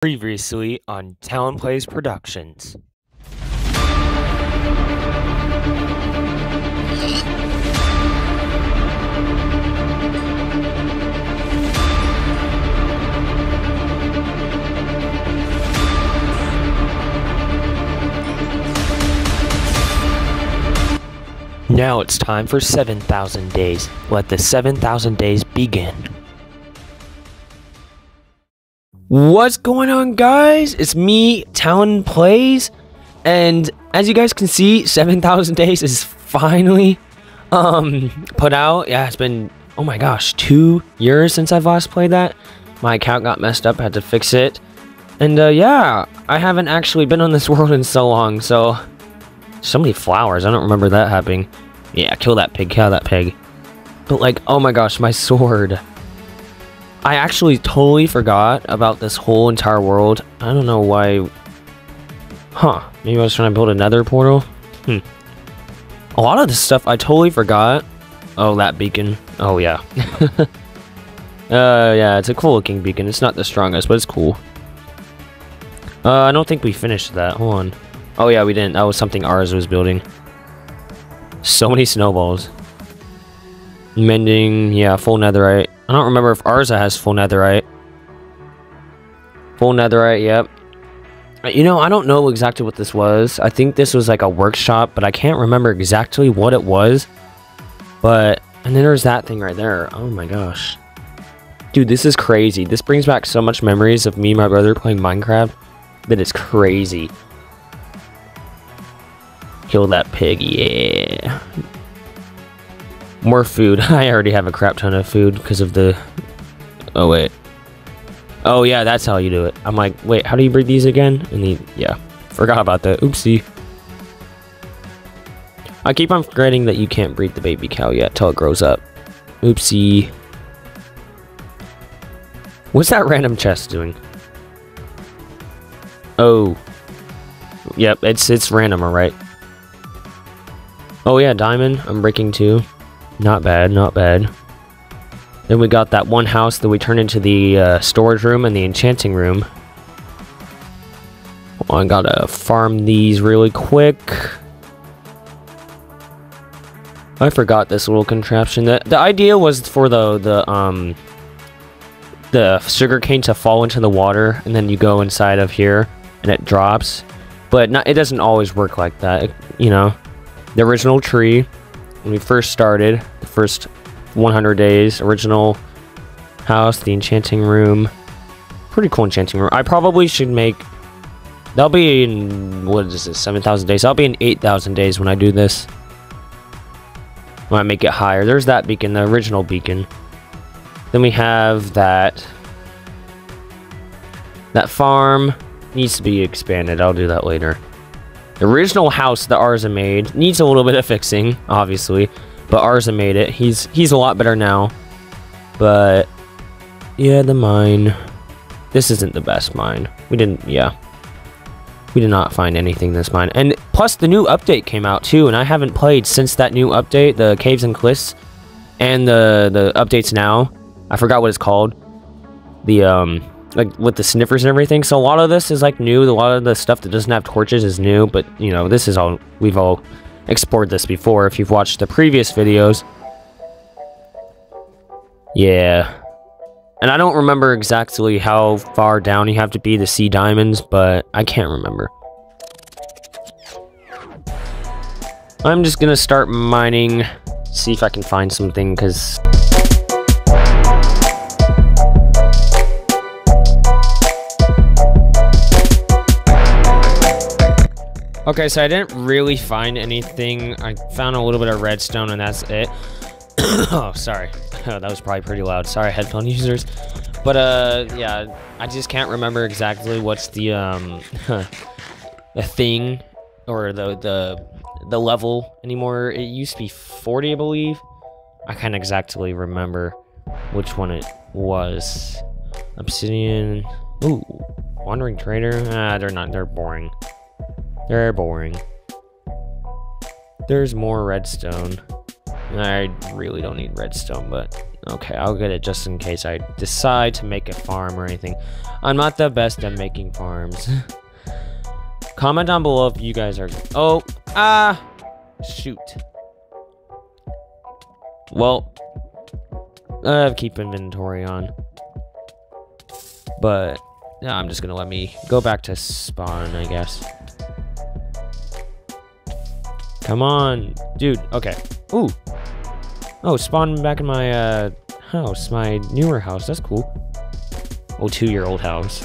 Previously on Tallin Playz Productions. Now it's time for 7,000 days. Let the 7,000 days begin. What's going on, guys? It's me, Tallin Playz, and as you guys can see, 7,000 Days is finally um put out. Yeah, it's been oh my gosh, two years since I've last played that. My account got messed up, had to fix it, and uh, yeah, I haven't actually been on this world in so long. So, so many flowers. I don't remember that happening. Yeah, kill that pig, kill that pig. But like, oh my gosh, my sword. I actually totally forgot about this whole entire world. I don't know why. Huh. Maybe I was trying to build another portal? Hmm. A lot of this stuff I totally forgot. Oh, that beacon. Oh, yeah. uh, yeah, it's a cool looking beacon. It's not the strongest, but it's cool. Uh, I don't think we finished that. Hold on. Oh, yeah, we didn't. That was something ours was building. So many snowballs. Mending, yeah, full netherite. I don't remember if Arza has full netherite. Full netherite, yep. Uh, You know, I don't know exactly what this was. I think this was like a workshop, but I can't remember exactly what it was. But, and then there's that thing right there. Oh my gosh. Dude, this is crazy. This brings back so much memories of me and my brother playing Minecraft that it's crazy. Kill that pig, yeah. More food. I already have a crap ton of food because of the... Oh, wait. Oh, yeah, that's how you do it. I'm like, wait, how do you breed these again? And the... Yeah. Forgot about that. Oopsie. I keep on forgetting that you can't breed the baby cow yet till it grows up. Oopsie. What's that random chest doing? Oh. Yep, it's it's random, alright. Oh yeah, diamond. I'm breaking two. Not bad, not bad. Then we got that one house that we turned into the uh, storage room and the enchanting room. Oh, I gotta farm these really quick. I forgot this little contraption. The, the idea was for the, the, um, the sugarcane to fall into the water, and then you go inside of here, and it drops. But not, it doesn't always work like that, you know? The original tree, when we first started, the first 100 days, original house, the enchanting room. Pretty cool enchanting room. I probably should make... That'll be in... What is this? 7,000 days. I'll be in 8,000 days when I do this. When I make it higher. There's that beacon, the original beacon. Then we have that... That farm needs to be expanded. I'll do that later. The original house that Arza made needs a little bit of fixing, obviously, but Arza made it. He's he's a lot better now. But yeah, the mine. This isn't the best mine. We didn't, yeah. We did not find anything in this mine. And plus the new update came out too, and I haven't played since that new update, the Caves and Cliffs, and the the updates now. I forgot what it's called. The um like with the sniffers and everything. So a lot of this is like new. A lot of the stuff that doesn't have torches is new, but you know, this is all we've all explored this before if you've watched the previous videos. Yeah. And I don't remember exactly how far down you have to be to see diamonds, but I can't remember. I'm just gonna start mining, see if I can find something, because Okay, so I didn't really find anything. I found a little bit of redstone and that's it. oh, sorry. that was probably pretty loud. Sorry, headphone users. But, uh, yeah, I just can't remember exactly what's the, um, the thing or the, the, the level anymore. It used to be 40, I believe. I can't exactly remember which one it was. Obsidian. Ooh, Wandering Trader. Ah, they're not, they're boring. They're boring. There's more redstone. I really don't need redstone, but Okay, I'll get it just in case I decide to make a farm or anything. I'm not the best at making farms. Comment down below if you guys are... Oh, ah, shoot. Well, I have keep inventory on. But, yeah, I'm just gonna let me go back to spawn, I guess. Come on, dude, okay. Ooh, Oh, spawn back in my uh, house, my newer house. That's cool. Oh, two-year-old house.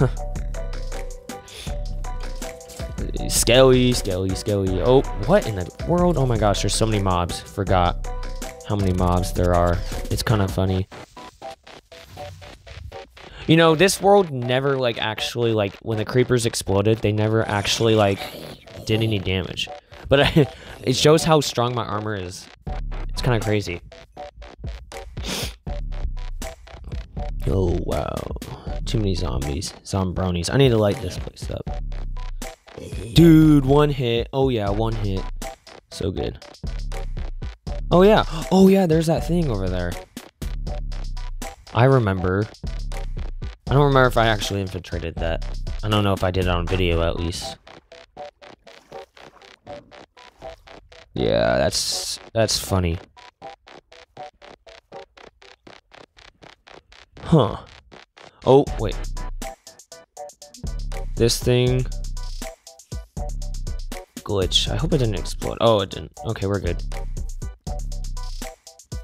skelly, skelly, skelly. Oh, what in the world? Oh my gosh, there's so many mobs. Forgot how many mobs there are. It's kind of funny. You know, this world never, like, actually, like, when the creepers exploded, they never actually, like, did any damage. But I, it shows how strong my armor is. It's kind of crazy. Oh, wow. Too many zombies. Zombronies. I need to light this place up. Dude, one hit. Oh, yeah, one hit. So good. Oh, yeah. Oh, yeah, there's that thing over there. I remember. I don't remember if I actually infiltrated that. I don't know if I did it on video, at least. Yeah, that's that's funny. Huh. Oh, wait. This thing... Glitch. I hope it didn't explode. Oh, it didn't. Okay, we're good.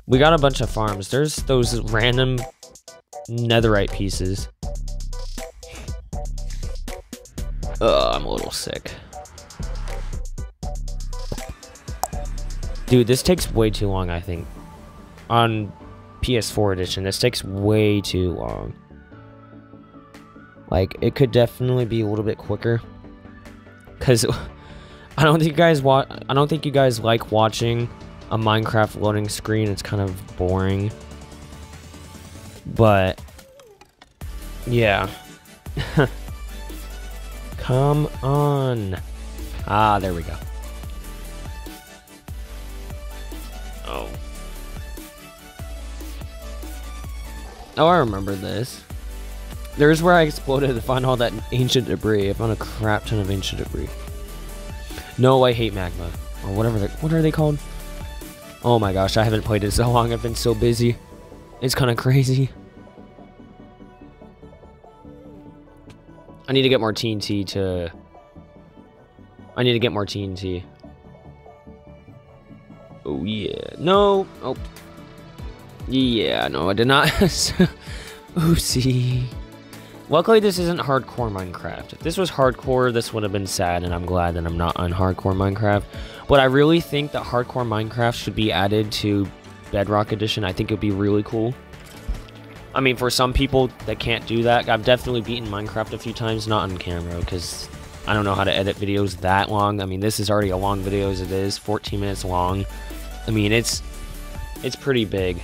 We got a bunch of farms. There's those random netherite pieces. I'm a little sick. Dude, this takes way too long, I think. On PS4 edition. This takes way too long. Like, it could definitely be a little bit quicker. Because I don't think you guys want. I don't think you guys like watching a Minecraft loading screen. It's kind of boring. But yeah. Come on. Ah, there we go. Oh, Oh, I remember this. There's where I exploded to find all that ancient debris. I found a crap ton of ancient debris. No, I hate magma. Or whatever what are they called? Oh my gosh, I haven't played it so long. I've been so busy. It's kind of crazy. I need to get more TNT to... I need to get more TNT. Oh yeah. No. Oh. Yeah, no, I did not. Oopsie. Luckily, this isn't hardcore Minecraft. If this was hardcore, this would have been sad, and I'm glad that I'm not on hardcore Minecraft. But I really think that hardcore Minecraft should be added to Bedrock Edition. I think it would be really cool. I mean, for some people that can't do that, I've definitely beaten Minecraft a few times, not on camera, because I don't know how to edit videos that long. I mean, this is already a long video as it is, 14 minutes long. I mean, it's it's pretty big.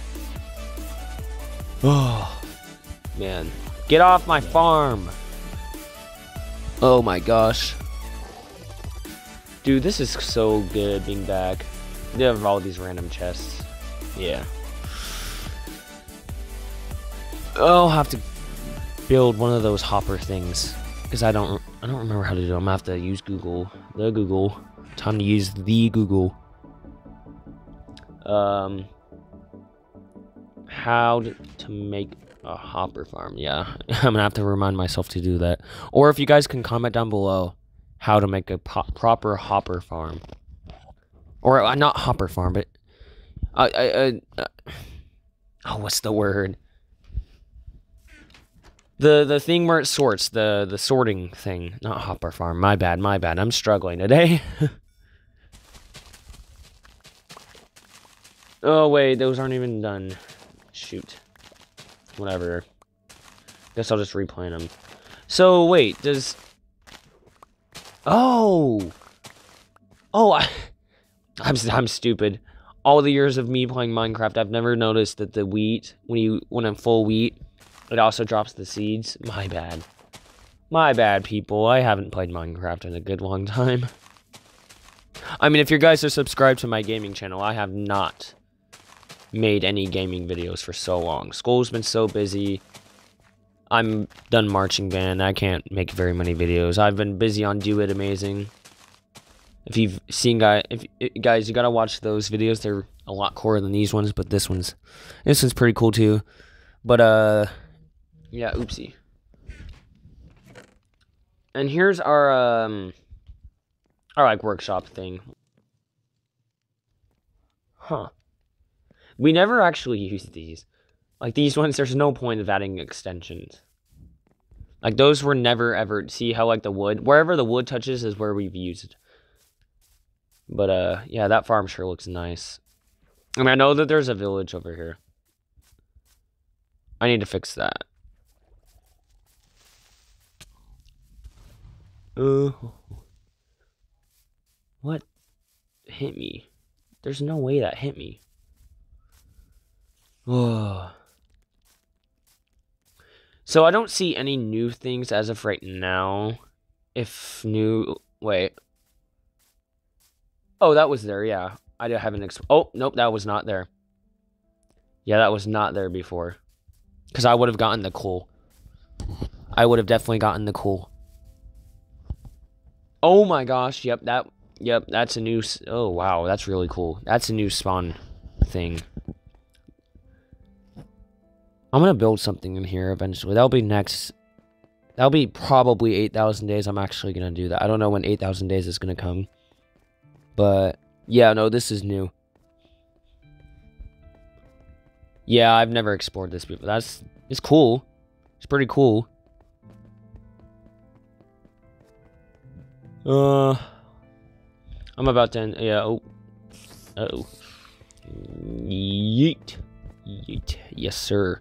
Oh, man. Get off my farm. Oh my gosh. Dude, this is so good being back. They have all these random chests. Yeah. I'll have to build one of those hopper things. Because I don't I don't remember how to do them. I'm gonna have to use Google. The Google. Time to use the Google. Um how to make a hopper farm. Yeah, I'm gonna have to remind myself to do that. Or if you guys can comment down below how to make a proper hopper farm. Or uh, not hopper farm, but uh, uh, uh, oh, what's the word? The the thing where it sorts, the the sorting thing, not hopper farm. My bad, my bad. I'm struggling today. oh wait, those aren't even done. Shoot. Whatever. Guess I'll just replant them. So, wait, does... Oh! Oh, I... I'm, I'm stupid. All the years of me playing Minecraft, I've never noticed that the wheat, when you when I'm full wheat, it also drops the seeds. My bad. My bad, people. I haven't played Minecraft in a good long time. I mean, if you guys are subscribed to my gaming channel, I have not. made any gaming videos for so long. School's been so busy. I'm done marching band. I can't make very many videos. I've been busy on Do It Amazing. If you've seen guys, if guys, you gotta watch those videos. They're a lot cooler than these ones, but this one's this one's pretty cool too. But uh, yeah, oopsie. And here's our um, our like workshop thing. Huh. We never actually used these. Like these ones, there's no point of adding extensions. Like those were never ever see how like the wood wherever the wood touches is where we've used. But uh yeah, that farm sure looks nice. I mean I know that there's a village over here. I need to fix that. Uh What hit me? There's no way that hit me. Oh. So I don't see any new things as of right now. If new, wait. Oh, that was there. Yeah, I haven't. Oh, nope, that was not there. Yeah, that was not there before. Because I would have gotten the cool. I would have definitely gotten the coal. Oh my gosh! Yep, that. Yep, that's a new. Oh wow, that's really cool. That's a new spawn thing. I'm gonna build something in here eventually. That'll be next. That'll be probably 8,000 days. I'm actually gonna do that. I don't know when 8,000 days is gonna come. But, yeah, no, this is new. Yeah, I've never explored this before. That's, it's cool. It's pretty cool. Uh, I'm about to end, yeah, oh. Oh Yeet. Yeet. Yes, sir.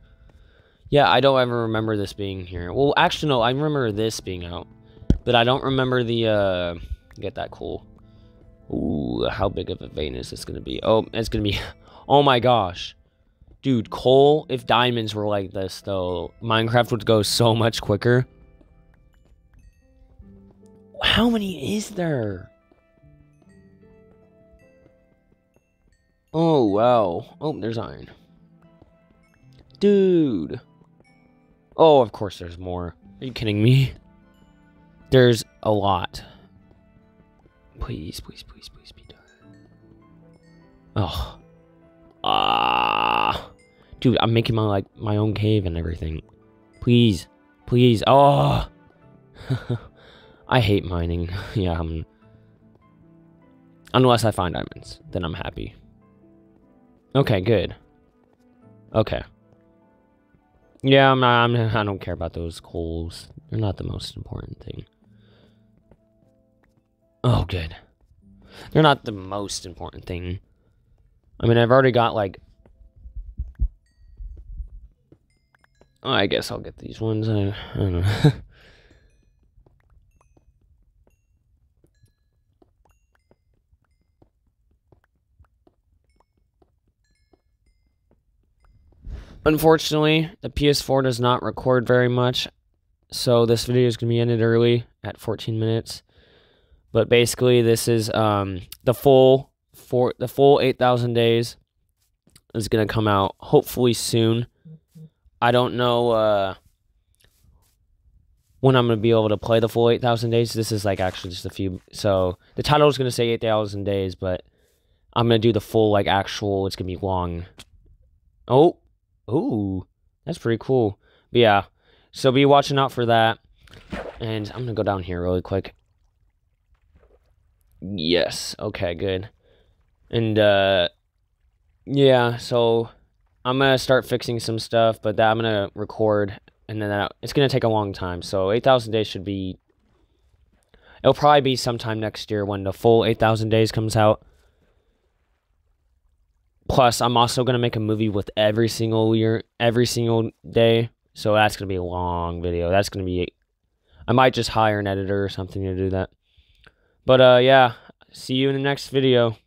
Yeah, I don't ever remember this being here. Well, actually, no, I remember this being out. But I don't remember the, uh, get that cool. Ooh, how big of a vein is this to be? Oh, it's to be, oh my gosh. Dude, coal, if diamonds were like this, though, Minecraft would go so much quicker. How many is there? Oh, wow. Oh, there's iron. Dude. Oh, of course there's more. Are you kidding me? There's a lot. Please, please, please, please be done. Oh. Ah. Dude, I'm making my like my own cave and everything. Please. Please. Oh. I hate mining. yeah, I'm Unless I find diamonds, then I'm happy. Okay, good. Okay. Yeah, I'm not, I'm, I don't care about those coals. They're not the most important thing. Oh, good. They're not the most important thing. I mean, I've already got, like... Oh, I guess I'll get these ones. I, I don't know. Unfortunately, the PS4 does not record very much, so this video is going to be ended early at 14 minutes. But basically, this is um, the full for the full 8,000 days is going to come out hopefully soon. I don't know uh, when I'm going to be able to play the full 8,000 days. This is like actually just a few. So the title is going to say 8,000 days, but I'm going to do the full like actual. It's going to be long. Oh, Ooh, that's pretty cool. But yeah, so be watching out for that. And I'm going to go down here really quick. Yes, okay, good. And, uh, yeah, so I'm going to start fixing some stuff, but that I'm going to record. And then that, it's going to take a long time. So 8,000 days should be... It'll probably be sometime next year when the full 8,000 days comes out. Plus, I'm also gonna make a movie with every single year, every single day. So that's gonna be a long video. That's gonna be. I might just hire an editor or something to do that. But uh, yeah. See you in the next video.